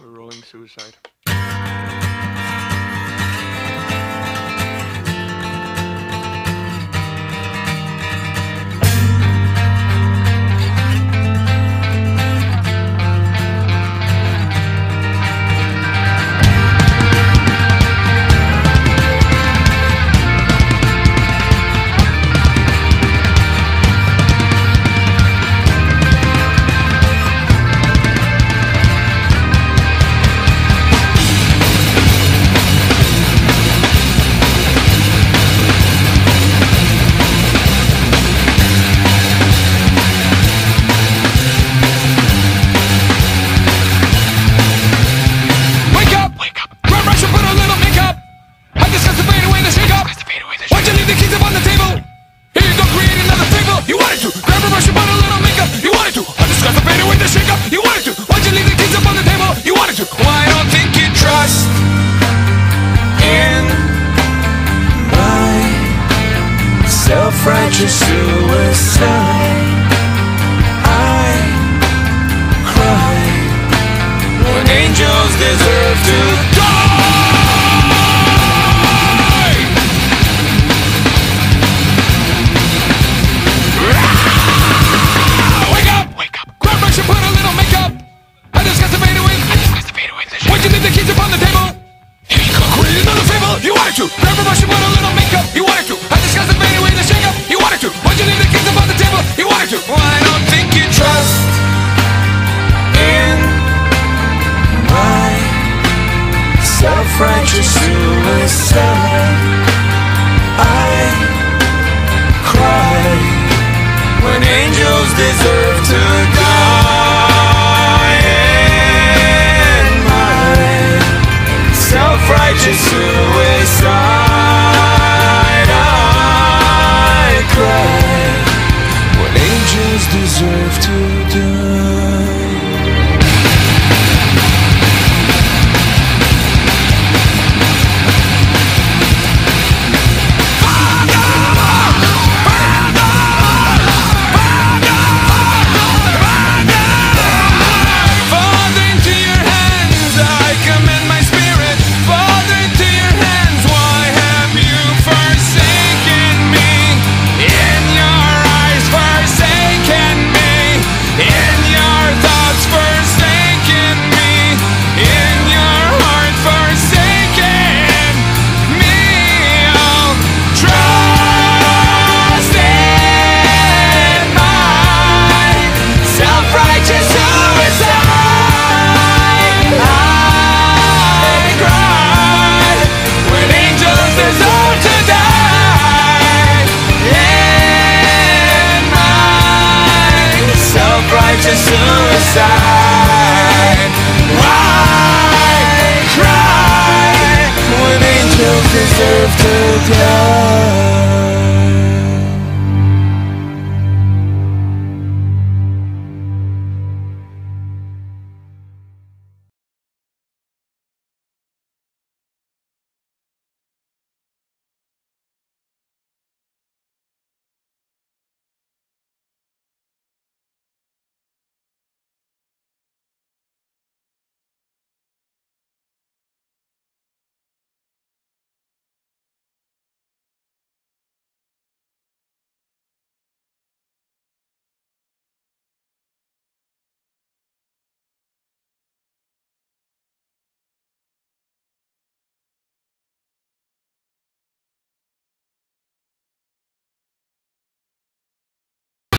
We're rolling suicide. fragile suicide. I cry when angels deserve to die. Wake up! Wake up! Brush and put a little makeup. I fade away. I fade away. Why'd you leave the keys upon the table? You wanted to. Grab a brush and put a righteous suicide side.